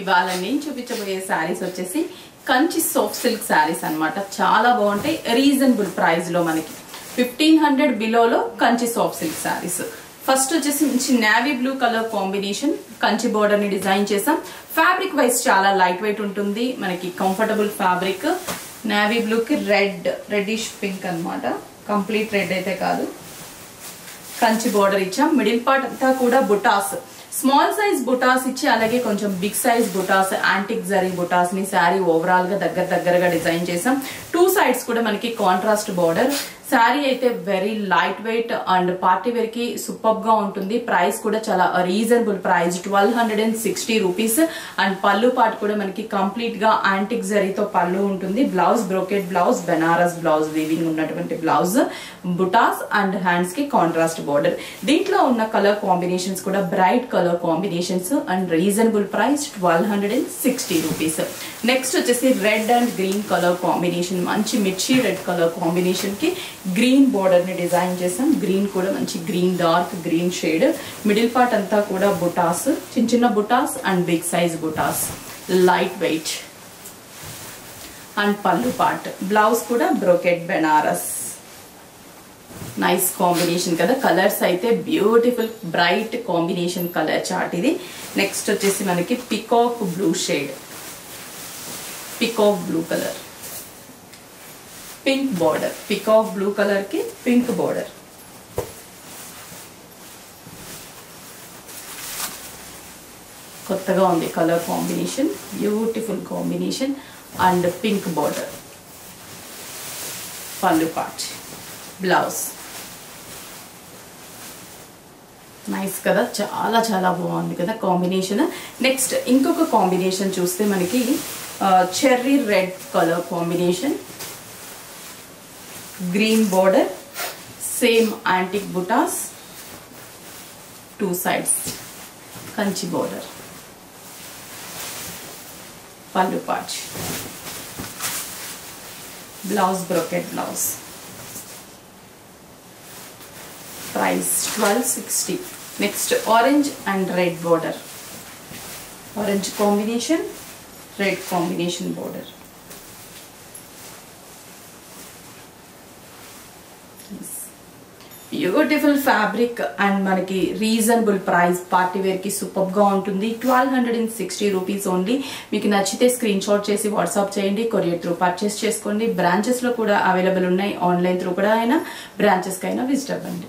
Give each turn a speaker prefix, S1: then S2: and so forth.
S1: ఇవాళ నేను చూపించబోయే శారీస్ వచ్చేసి కంచి సాఫ్ట్ సిల్క్ శారీస్ అనమాట చాలా బాగుంటాయి. రీజనబుల్ ప్రైస్లో మనకి. Fifteen hundred బిలోలో Kanchi soft silk saris. First వచ్చేసి మంచి navy blue colour combination Kanchi బోర్డర్ని design చేసాం ఫ్యాబ్రిక్ వైజ్ చాలా లైట్ వెయిట్ ఉంటుంది. మనకి కంఫర్టబుల్ ఫ్యాబ్రిక్ నావీ బ్లూకి రెడ్ రెడ్డిష్ పింక్ అన్నమాట. కంప్లీట్ రెడ్ అయితే కాదు. కంచి బోర్డర్ ఇచ్చాం. మిడిల్ పార్ట్ అంతా కూడా బుటాస్. స్మాల్ సైజ్ బుటాస్ ఇచ్చి అలాగే కొంచెం big size butas antique zari బుటాస్ని sari ఓవరాల్గా దగ్గర దగ్గరగా డిజైన్ చేసాం టూ సైడ్స్ కూడా మనకి కాంట్రాస్ట్ బోర్డర్. శారీ అయితే very light weight and party వేర్కి సూపర్గా ఉంటుంది. ప్రైస్ కూడా చాలా reasonable price twelve hundred and sixty rupees and pallu పాటు కూడా మనకి కంప్లీట్గా యాంటిక్ జరీతో పళ్ళు ఉంటుంది. Blouse brocade blouse Banaras blouse weaving ఉన్నటువంటి బ్లౌజ్ బుటాస్ అండ్ హ్యాండ్స్కి కాంట్రాస్ట్ బోర్డర్ దీంట్లో ఉన్న కలర్ కాంబినేషన్స్ కూడా bright colour combinations and reasonable price twelve hundred and sixty rupees next వచ్చేసి red and green colour combination మంచి మిర్చి రెడ్ కలర్ కాంబినేషన్కి green బోర్డర్ని డిజైన్ చేసాం గ్రీన్ కూడా మంచి green dark green shade. Middle part అంతా కూడా బుటాస్. చిన్న చిన్న butas and big size butas. Light weight. And pallu part. Blouse కూడా బ్రోకెట్ బెనారస్. నైస్ కాంబినేషన్ కదా. కలర్స్ అయితే beautiful bright combination colour chart ఇది. నెక్స్ట్ వచ్చేసి మనకి peacock blue shade. Peacock blue colour. Pink border peacock blue కలర్కి pink border కొత్తగా ఉంది colour combination beautiful combination and pink border pallu part blouse nice కదా? చాలా చాలా బాగుంది కదా కాంబినేషన్ నెక్స్ట్ ఇంకొక కాంబినేషన్ చూస్తే మనకి cherry red colour combination green border same antique buttas two sides kanchi border. Pallu patch, blouse brocade blouse. Price 1260 next orange and red border. Orange combination red combination border. Beautiful fabric and మనకి reasonable price party వేర్కి సూపర్గా ఉంటుంది. Twelve hundred and sixty rupees only మీకు నచ్చితే screen shot చేసి WhatsApp చేయండి courier through purchase చేసుకోండి. బ్రాంచెస్లో కూడా అవైలబుల్ ఉన్నాయి. ఆన్లైన్ త్రూ కూడా అయినా బ్రాంచెస్ కైనా విజిట్ అవ్వండి.